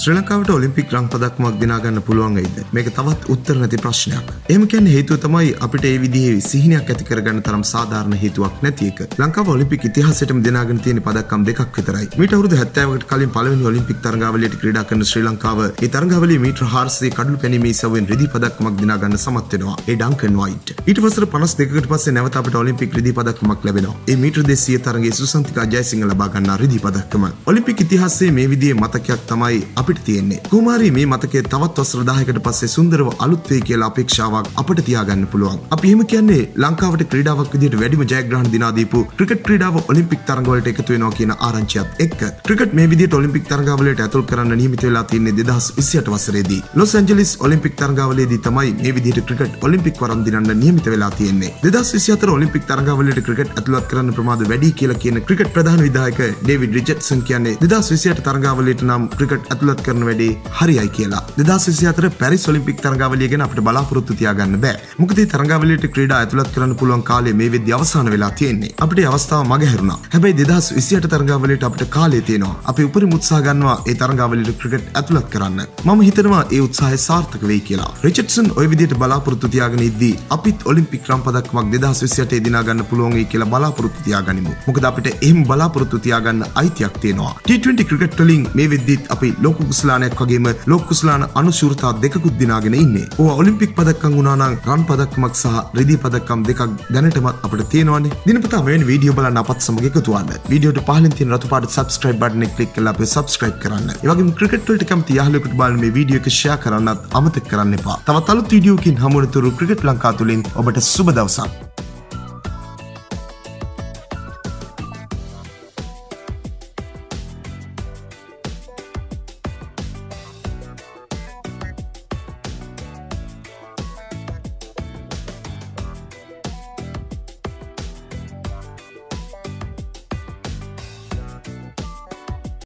ශ්‍රී ලංකාවට ඔලිම්පික් රං පදක්මක් දිනාගන්න පුළුවන්ගයිද මේක තවත් උත්තර නැති ප්‍රශ්නයක්. එම කියන්න හේතුව තමයි අපිට ඒ විදිහේ සිහිනයක් ඇති කරගන්න තරම් සාධාරණ හේතුවක් නැති එක. ලංකාව ඔලිම්පික් ඉතිහාසයටම දිනාගෙන තියෙන පදක්කම් දෙකක් විතරයි. මීට අවුරුදු 70කට කලින් පළවෙනි ඔලිම්පික් තරඟාවලියට ක්‍රීඩා කරන ශ්‍රී ලංකාව ඒ තරඟාවලියේ මීටර 400 කඩළු පැනීමේ ඉසව්වෙන් රිදී පදක්කමක් දිනාගන්න සමත් වෙනවා. ඒ ඩංකන් වයිට්. ඊට වසර 52කට පස්සේ නැවත අපිට ඔලිම්පික් රිදී පදක්කමක් ලැබෙනවා. ඒ මීටර 200 තරඟයේ සුසන්තිකා ජයසිංහ ලබා ගන්නා රිදී පදක්කම. ඔලිම්පික් ඉතිහාසයේ මේ විදිහේ මතකයක් තමයි අපිට තියෙන්නේ. කුමාරී මේ මතකයේ තවත් වසර 10කට පස්සේ සුන්දරව අලුත් වෙයි කියලා අපේක්ෂාවක් අපිට තියාගන්න පුළුවන්. අපි එහෙම කියන්නේ ලංකාවට ක්‍රීඩාවක් විදිහට වැඩිම ජයග්‍රහණ දිනා දීපු ක්‍රිකට් ක්‍රීඩාව ඔලිම්පික් තරඟවලට එකතු වෙනවා කියන ආරංචියත් එක්ක ක්‍රිකට් මේ විදිහට ඔලිම්පික් තරඟාවලට ඇතුල් කරන්න නියමිත වෙලා තියෙන්නේ 2028 වසරේදී. ලොස් ඇන්ජලිස් ඔලිම්පික් තරඟාවලියේදී තමයි මේ විදිහට ක්‍රිකට් ඔලිම්පික් වරම් දිනන්න නියමිත වෙලා තියෙන්නේ. 2024 ඔලිම්පික් තරඟාවලියට ක්‍රිකට් ඇතුළත් කරන්න ප්‍රමාද වැඩි කියලා කියන ක්‍රිකට් ප්‍රධාන විධායක ඩේවිඩ් රිචඩ්සන් කියන්නේ 2028 තරඟාවලියට නම් ක්‍රිකට් ඇතුළත් කරන වැඩේ හරියයි කියලා. 2024 පැරිස් ඔලිම්පික් තරඟාවලිය ගැන අපිට බලාපොරොත්තු තියාගන්න බෑ. මොකද මේ තරඟාවලියට ක්‍රීඩා ඇතුළත් කරන්න පුළුවන් කාලය මේ වෙද්දී අවසන් වෙලා තියෙන්නේ. අපිට ඒ අවස්ථාව මගහැරුණා. හැබැයි 2028 තරඟාවලියට අපිට කාලය තියෙනවා. අපි උපරිම උත්සාහ ගන්නවා ඒ තරඟාවලියට ක්‍රිකට් ඇතුළත් කරන්න. මම හිතනවා ඒ උත්සාහය සාර්ථක වෙයි කියලා. රිචඩ්සන් ওই විදිහට බලාපොරොත්තු තියාගෙන ඉද්දී අපිත් ඔලිම්පික් රම් පදක්කමක් 2028 දිනා ගන්න පුළුවන් වෙයි කියලා බලාපොරොත්තු තියාගනිමු. මොකද අපිට එහෙම බලාපොරොත්තු තියාගන්න අයිතියක් තියෙනවා. T20 ක්‍රිකට් වලින් මේ වෙද්දිත් අපි ලෝක කුසලානයක් වගේම ලෝක කුසලාන අනුශූරතා දෙකකුත් දිනාගෙන ඉන්නේ. ඕවා ඔලිම්පික් පදක්කම් වුණා නම් රන් පදක්කමක් සහ රිදී පදක්කම් දෙකක් දැනටමත් අපිට තියෙනවානේ. දිනපතා මෙවැනි වීඩියෝ බලන්න අපත් සමග එකතු වන්න. වීඩියෝට පහලින් තියෙන රතු පාට subscribe button එක click කරලා අපේ subscribe කරන්න. ඒ වගේම ක්‍රිකට් වලට කැමති යාළුවෙකුට බලන්න මේ වීඩියෝ එක share කරන්නත් අමතක කරන්න එපා. තවත් අලුත් වීඩියෝකින් හමු වෙනතුරු ක්‍රිකට් ලංකා තුලින් ඔබට සුබ දවසක්.